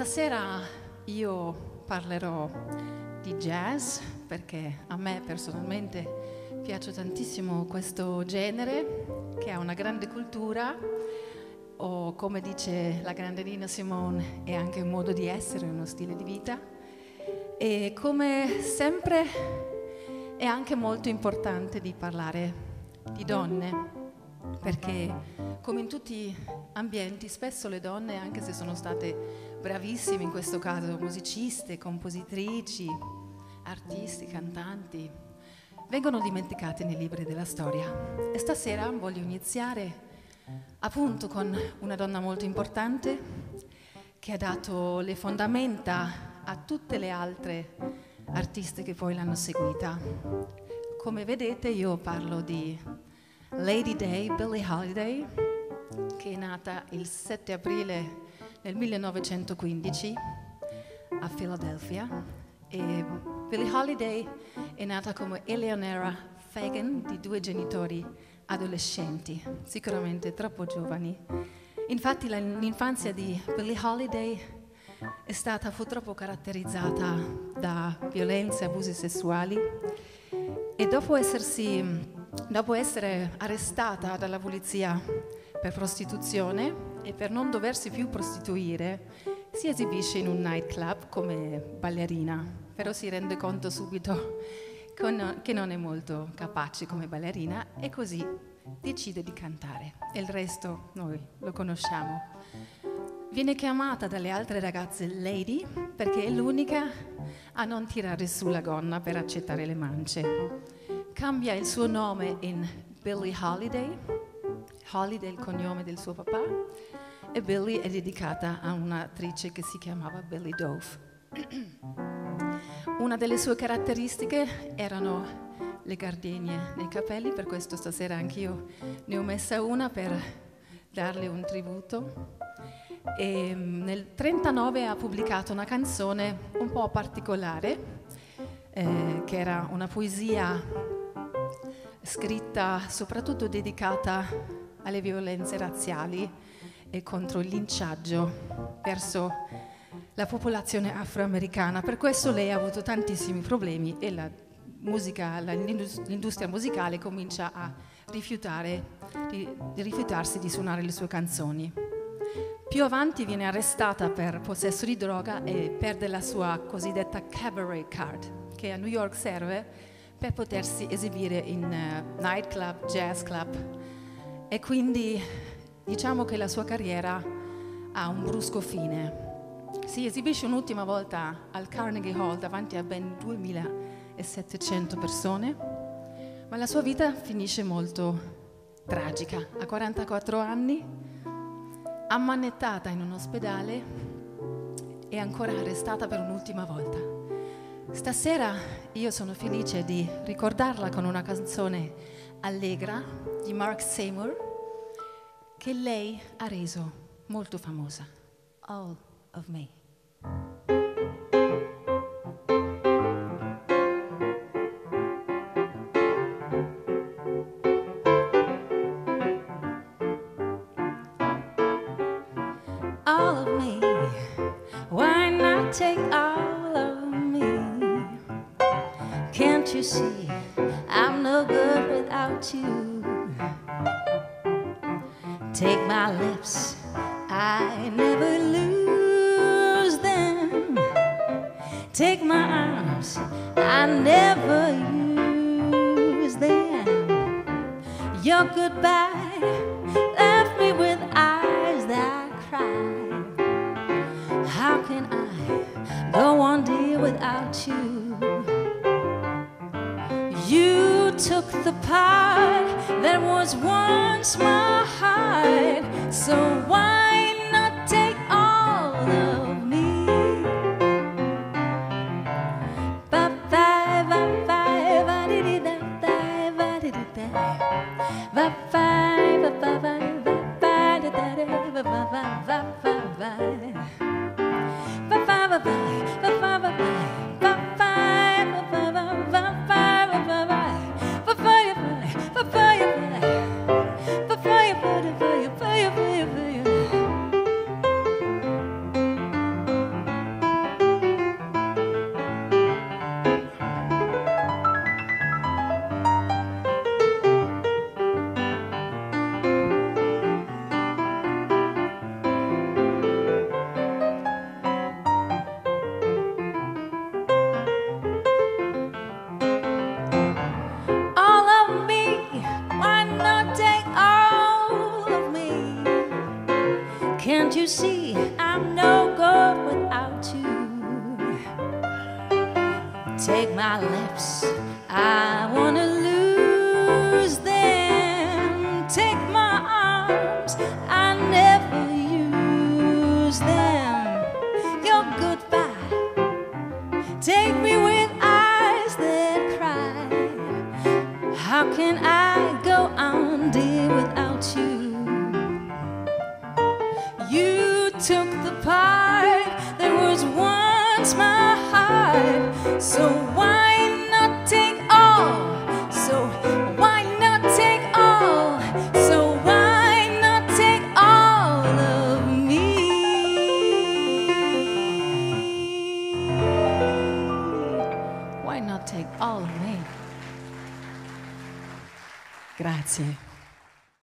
Stasera io parlerò di jazz perché a me personalmente piace tantissimo questo genere che ha una grande cultura. O come dice la grande Nina Simone è anche un modo di essere, uno stile di vita. E come sempre è anche molto importante di parlare di donne perché come in tutti gli ambienti spesso le donne, anche se sono state bravissime in questo caso, musiciste, compositrici, artisti, cantanti, vengono dimenticate nei libri della storia. E stasera voglio iniziare appunto con una donna molto importante che ha dato le fondamenta a tutte le altre artiste che poi l'hanno seguita. Come vedete io parlo di Lady Day, Billie Holiday, che è nata il 7 aprile nel 1915 a Philadelphia e Billie Holiday è nata come Eleonora Fagan di due genitori adolescenti, sicuramente troppo giovani. Infatti l'infanzia di Billie Holiday è stata purtroppo caratterizzata da violenze e abusi sessuali e dopo essersi dopo essere arrestata dalla polizia per prostituzione e per non doversi più prostituire, si esibisce in un nightclub come ballerina, però si rende conto subito che non è molto capace come ballerina e così decide di cantare. E il resto noi lo conosciamo. Viene chiamata dalle altre ragazze Lady perché è l'unica a non tirare su la gonna per accettare le mance cambia il suo nome in Billie Holiday, Holiday è il cognome del suo papà, e Billie è dedicata a un'attrice che si chiamava Billie Dove. Una delle sue caratteristiche erano le gardenie nei capelli, per questo stasera anch'io ne ho messa una per darle un tributo. E mm, nel 1939 ha pubblicato una canzone un po' particolare, eh, che era una poesia scritta soprattutto dedicata alle violenze razziali e contro il linciaggio verso la popolazione afroamericana. Per questo lei ha avuto tantissimi problemi e la musica, l'industria musicale comincia a rifiutare, di, di rifiutarsi di suonare le sue canzoni. Più avanti viene arrestata per possesso di droga e perde la sua cosiddetta cabaret card, che a New York serve per potersi esibire in uh, nightclub, jazz club e quindi diciamo che la sua carriera ha un brusco fine. Si esibisce un'ultima volta al Carnegie Hall davanti a ben 2700 persone, ma la sua vita finisce molto tragica. A 44 anni, ammanettata in un ospedale e ancora arrestata per un'ultima volta. Stasera io sono felice di ricordarla con una canzone allegra di Mark Seymour che lei ha reso molto famosa, All of Me. All of me, why not take you see I'm no good without you? Take my lips, I never lose them. Take my arms, I never use them. Your goodbye left me with eyes that cry. How can I go on, dear, without? You part that was once my heart, so why not take all of me? Ba ba ba ba ba di di da da ba di di da. Ba ba Can't you see I'm no good without you? Take my lips So why not take all? So why not take all? So why not take all of me? Why not take all of me? Grazie.